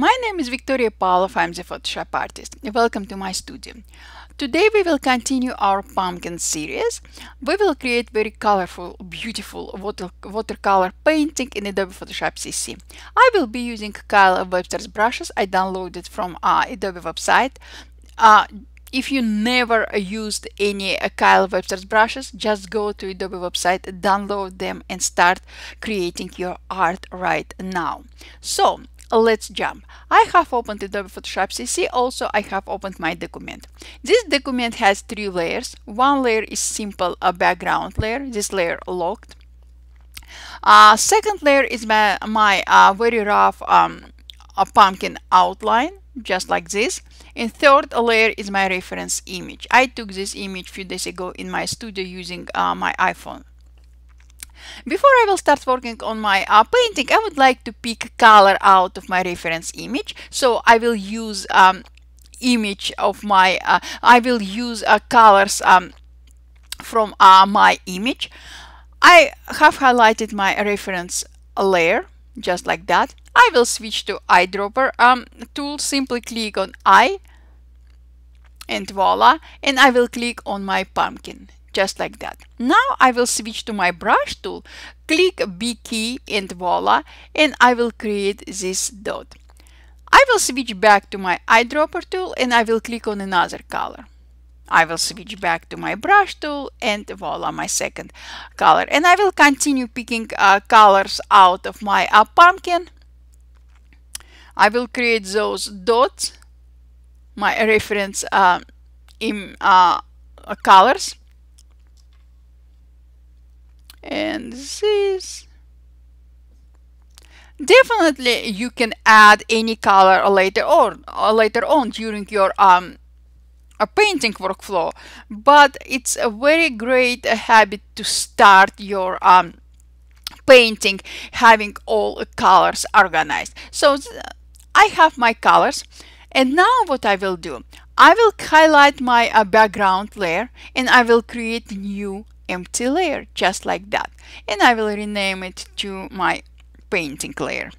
My name is Victoria Pavlov, I'm the Photoshop artist. Welcome to my studio. Today we will continue our pumpkin series. We will create very colorful, beautiful water, watercolor painting in Adobe Photoshop CC. I will be using Kyle Webster's brushes I downloaded from uh, Adobe website. Uh, if you never used any uh, Kyle Webster's brushes, just go to Adobe website, download them and start creating your art right now. So let's jump. I have opened Adobe Photoshop CC, also I have opened my document. This document has three layers. One layer is simple a background layer, this layer locked. Uh, second layer is my, my uh, very rough um, pumpkin outline, just like this. And third layer is my reference image. I took this image few days ago in my studio using uh, my iPhone. Before I will start working on my uh, painting, I would like to pick color out of my reference image. So I will use um, image of my, uh, I will use uh, colors um, from uh, my image. I have highlighted my reference layer, just like that. I will switch to eyedropper um, tool, simply click on eye and voila, and I will click on my pumpkin just like that. Now I will switch to my brush tool, click B key and voila, and I will create this dot. I will switch back to my eyedropper tool and I will click on another color. I will switch back to my brush tool and voila my second color and I will continue picking uh, colors out of my uh, pumpkin I will create those dots my reference uh, in colors and this definitely you can add any color later on or later on during your um a painting workflow. But it's a very great habit to start your um painting having all colors organized. So I have my colors and now what I will do I will highlight my uh, background layer and I will create new empty layer just like that. And I will rename it to my painting layer.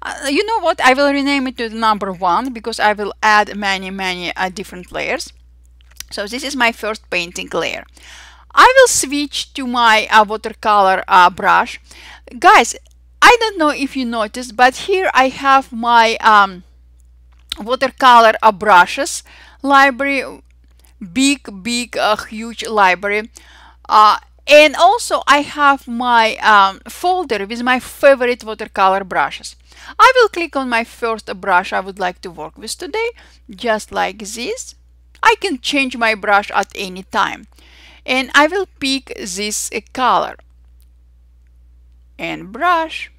Uh, you know what? I will rename it to number one because I will add many many uh, different layers. So this is my first painting layer. I will switch to my uh, watercolor uh, brush. Guys I don't know if you noticed but here I have my um, watercolor uh, brushes library. Big big uh, huge library uh, and also I have my um, folder with my favorite watercolor brushes. I will click on my first brush I would like to work with today, just like this. I can change my brush at any time. And I will pick this color and brush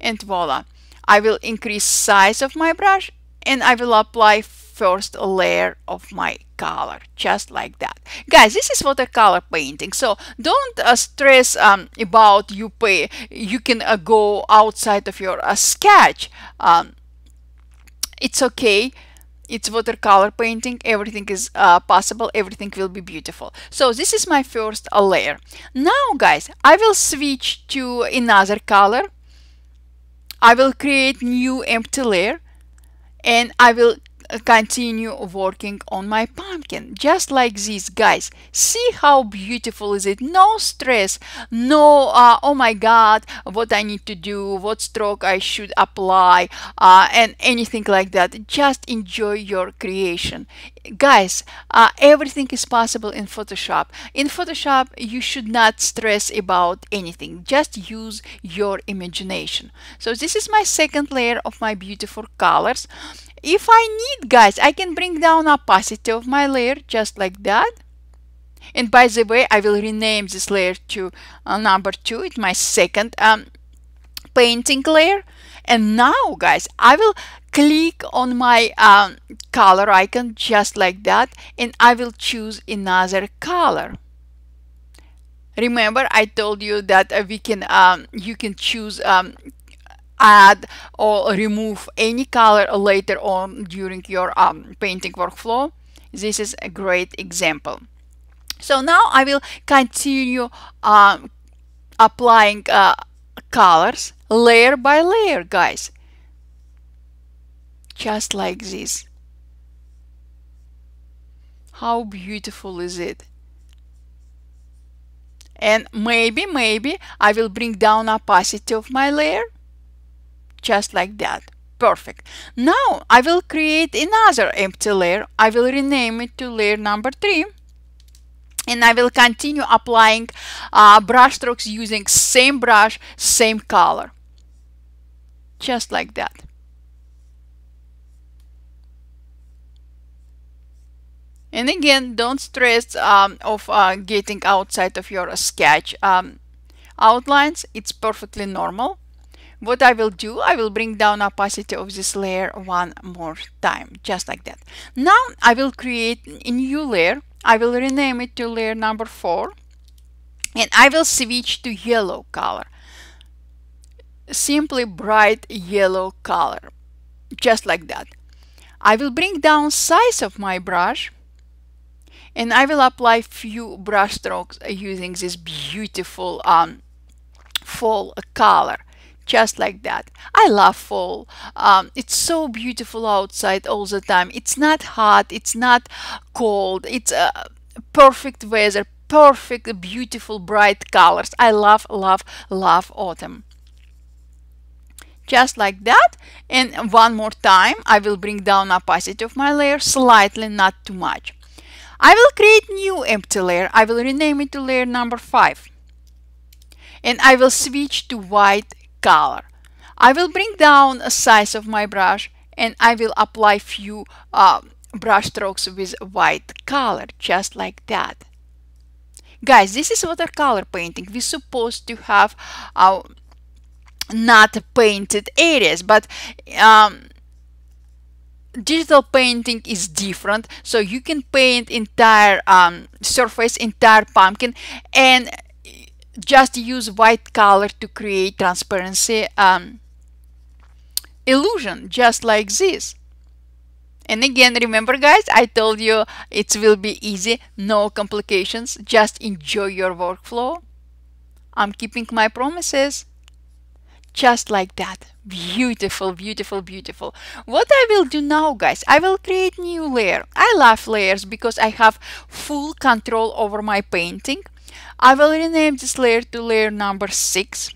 and voila. I will increase size of my brush and I will apply first layer of my color just like that. Guys this is watercolor painting so don't uh, stress um, about you pay you can uh, go outside of your uh, sketch. Um, it's okay. It's watercolor painting. Everything is uh, possible. Everything will be beautiful. So this is my first layer. Now guys I will switch to another color. I will create new empty layer and I will continue working on my pumpkin just like this guys. See how beautiful is it. No stress. No uh, oh my god what I need to do what stroke I should apply uh, and anything like that. Just enjoy your creation. Guys uh, everything is possible in Photoshop. In Photoshop you should not stress about anything. Just use your imagination. So this is my second layer of my beautiful colors if I need guys I can bring down opacity of my layer just like that. And by the way I will rename this layer to uh, number two. It's my second um, painting layer. And now guys I will click on my um, color icon just like that and I will choose another color. Remember I told you that uh, we can um, you can choose um, add or remove any color later on during your um, painting workflow. This is a great example. So now I will continue um, applying uh, colors layer by layer, guys. just like this how beautiful is it and maybe maybe I will bring down opacity of my layer just like that. Perfect. Now I will create another empty layer. I will rename it to layer number three. And I will continue applying uh, brush strokes using same brush same color. Just like that. And again, don't stress um, of uh, getting outside of your sketch. Um, outlines. It's perfectly normal. What I will do, I will bring down opacity of this layer one more time, just like that. Now I will create a new layer. I will rename it to layer number four. And I will switch to yellow color. Simply bright yellow color, just like that. I will bring down size of my brush and I will apply few brush strokes using this beautiful um, fall color just like that. I love fall. Um, it's so beautiful outside all the time. It's not hot it's not cold. It's a uh, perfect weather perfect beautiful bright colors. I love love love autumn. Just like that. And one more time I will bring down opacity of my layer slightly not too much. I will create new empty layer. I will rename it to layer number 5. And I will switch to white color. I will bring down a size of my brush and I will apply few uh, brush strokes with white color, just like that. Guys, this is watercolor painting. We're supposed to have our not painted areas, but um, digital painting is different so you can paint entire um, surface entire pumpkin and just use white color to create transparency um, illusion just like this. And again remember guys I told you it will be easy no complications just enjoy your workflow. I'm keeping my promises. Just like that. Beautiful beautiful beautiful. What I will do now guys I will create new layer. I love layers because I have full control over my painting I will rename this layer to layer number six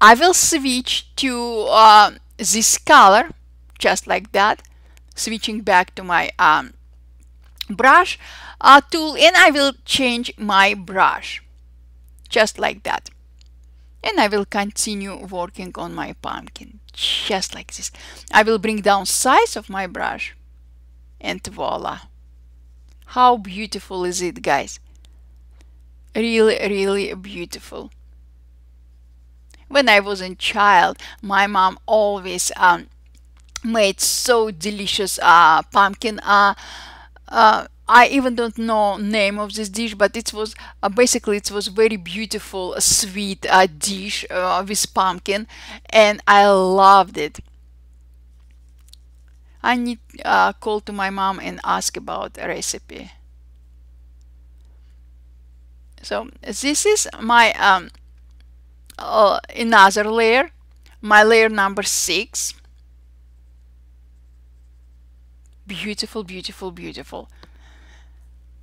I will switch to uh, this color just like that switching back to my um, brush uh, tool and I will change my brush just like that and I will continue working on my pumpkin just like this. I will bring down size of my brush and voila. How beautiful is it guys? Really, really beautiful. When I was a child, my mom always um, made so delicious uh, pumpkin uh, uh, I even don't know name of this dish, but it was uh, basically it was very beautiful, sweet uh, dish uh, with pumpkin, and I loved it. I need uh, call to my mom and ask about a recipe. So this is my um, uh, another layer, my layer number six. Beautiful, beautiful, beautiful.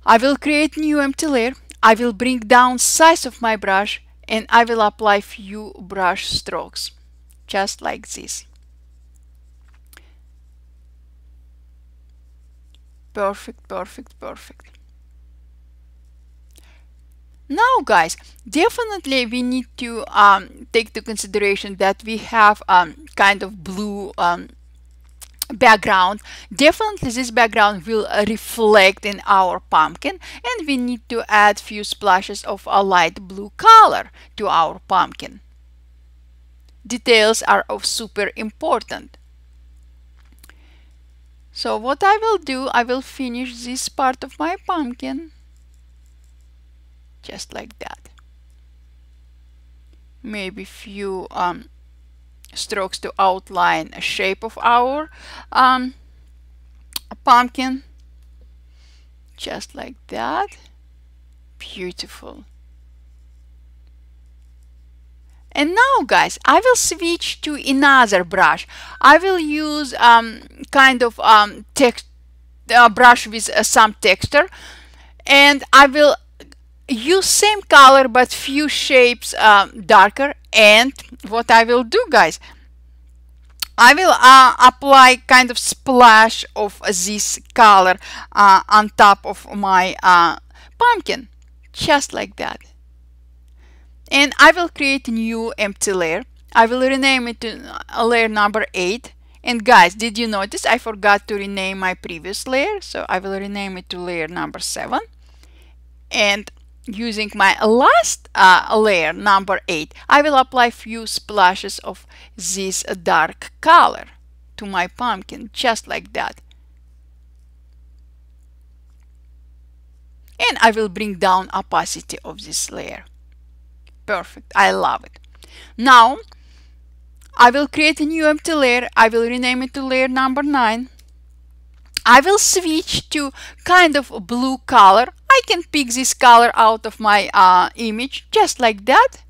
I will create new empty layer. I will bring down size of my brush and I will apply few brush strokes just like this. Perfect, perfect, perfect. Now guys, definitely we need to um, take to consideration that we have um, kind of blue um, background. Definitely this background will reflect in our pumpkin and we need to add few splashes of a light blue color to our pumpkin. Details are of super important. So what I will do I will finish this part of my pumpkin just like that. Maybe few um, strokes to outline a shape of our um, pumpkin. Just like that. Beautiful. And now guys, I will switch to another brush. I will use um, kind of um, text uh, brush with uh, some texture. And I will use same color but few shapes um, darker. And what I will do guys I will uh, apply kind of splash of this color uh, on top of my uh, pumpkin. Just like that. And I will create a new empty layer. I will rename it to uh, layer number 8 and guys did you notice I forgot to rename my previous layer? So I will rename it to layer number 7 and using my last uh, layer number 8 I will apply few splashes of this dark color to my pumpkin just like that. And I will bring down opacity of this layer. Perfect. I love it. Now I will create a new empty layer. I will rename it to layer number 9 I will switch to kind of blue color I can pick this color out of my uh, image just like that.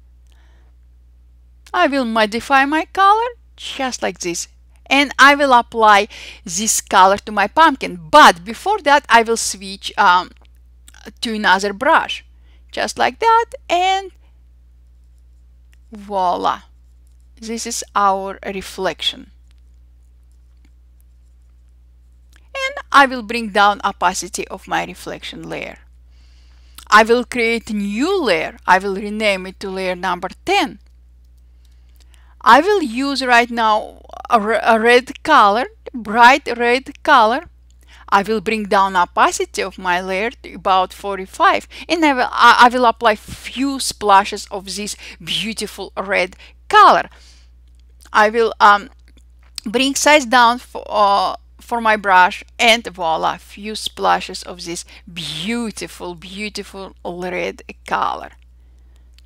I will modify my color just like this. And I will apply this color to my pumpkin. But before that I will switch um, to another brush. Just like that. And voila. This is our reflection. And I will bring down opacity of my reflection layer I will create a new layer. I will rename it to layer number 10 I will use right now a, a red color bright red color. I will bring down opacity of my layer to about 45 and I will, I will apply few splashes of this beautiful red color. I will um, bring size down for, uh, for my brush and voila, few splashes of this beautiful, beautiful red color.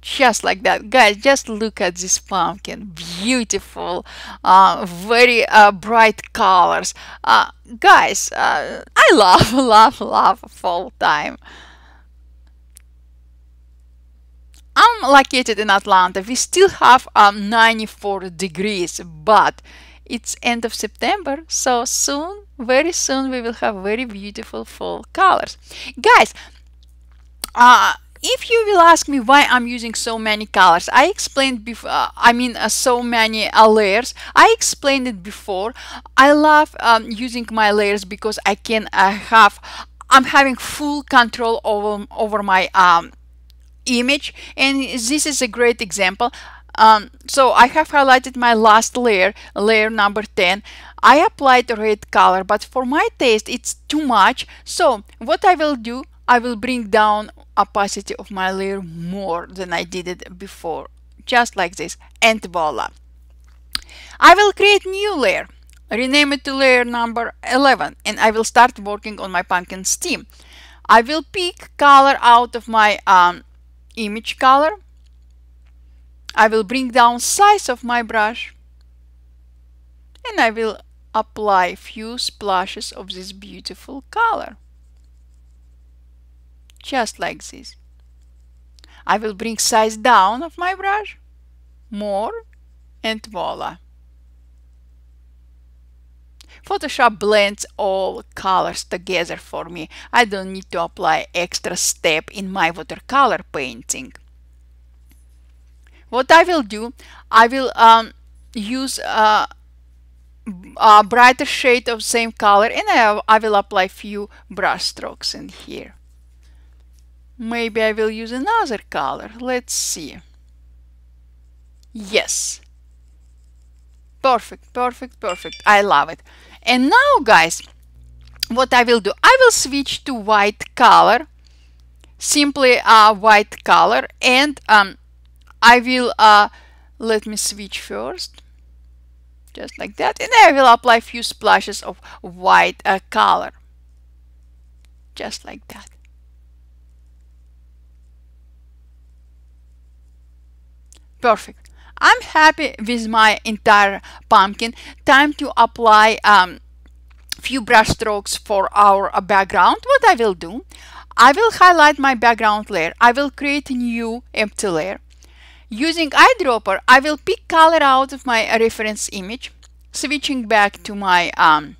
Just like that. Guys just look at this pumpkin. Beautiful uh, very uh, bright colors. Uh, guys uh, I love love love fall time. I'm located in Atlanta we still have um, 94 degrees but it's end of September so soon very soon we will have very beautiful fall colors guys uh, if you will ask me why I'm using so many colors, I explained before, uh, I mean uh, so many uh, layers, I explained it before. I love um, using my layers because I can uh, have, I'm having full control over, over my um, image and this is a great example. Um, so I have highlighted my last layer, layer number 10. I applied red color, but for my taste it's too much. So what I will do, I will bring down opacity of my layer more than I did it before. Just like this. And voila. I will create new layer. Rename it to layer number 11 and I will start working on my pumpkin steam. I will pick color out of my um, image color I will bring down size of my brush and I will apply few splashes of this beautiful color just like this. I will bring size down of my brush, more, and voila. Photoshop blends all colors together for me. I don't need to apply extra step in my watercolor painting. What I will do, I will um, use a, a, brighter shade of same color and I, I will apply few brush strokes in here. Maybe I will use another color. Let's see. Yes. Perfect, perfect, perfect. I love it. And now, guys, what I will do, I will switch to white color. Simply a uh, white color. And um, I will, uh, let me switch first. Just like that. And I will apply a few splashes of white uh, color. Just like that. Perfect. I'm happy with my entire pumpkin. Time to apply um, few brush strokes for our uh, background. What I will do, I will highlight my background layer. I will create a new empty layer. Using eyedropper, I will pick color out of my reference image, switching back to my um,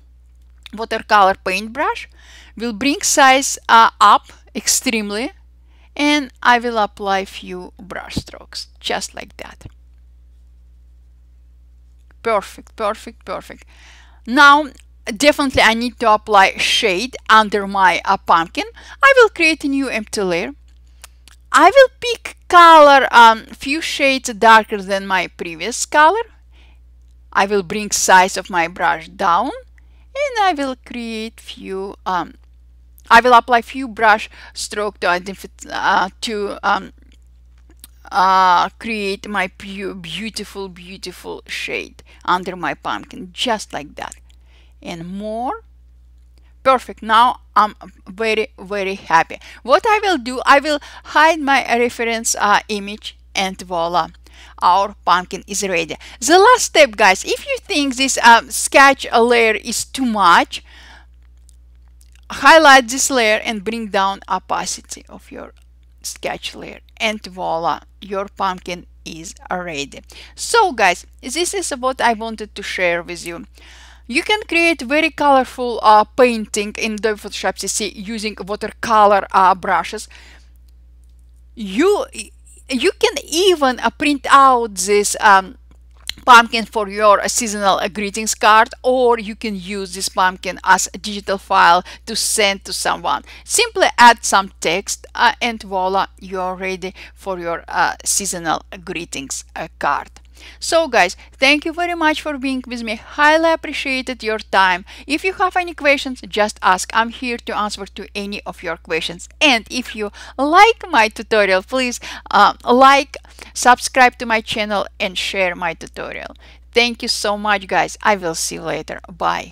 watercolor paintbrush, will bring size uh, up extremely, and I will apply few brush strokes, just like that. Perfect, perfect, perfect. Now, definitely I need to apply shade under my uh, pumpkin. I will create a new empty layer. I will pick color um, few shades darker than my previous color. I will bring size of my brush down and I will create few um, I will apply few brush stroke to uh, to um, uh, create my beautiful beautiful shade under my pumpkin just like that and more perfect. Now I'm very very happy. What I will do I will hide my reference uh, image and voila our pumpkin is ready. The last step guys if you think this um, sketch layer is too much highlight this layer and bring down opacity of your sketch layer and voila your pumpkin is ready. So guys this is what I wanted to share with you you can create very colorful uh, painting in the Photoshop CC using watercolor uh, brushes. You you can even uh, print out this um, pumpkin for your seasonal greetings card or you can use this pumpkin as a digital file to send to someone. Simply add some text uh, and voila you're ready for your uh, seasonal greetings uh, card so guys, thank you very much for being with me. Highly appreciated your time. If you have any questions, just ask. I'm here to answer to any of your questions. And if you like my tutorial, please uh, like, subscribe to my channel and share my tutorial. Thank you so much guys. I will see you later. Bye.